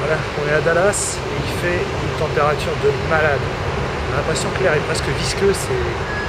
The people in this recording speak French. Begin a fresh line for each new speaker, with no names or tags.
Voilà, on est à Dallas et il fait une température de malade. On a l'impression que l'air est presque visqueux, c'est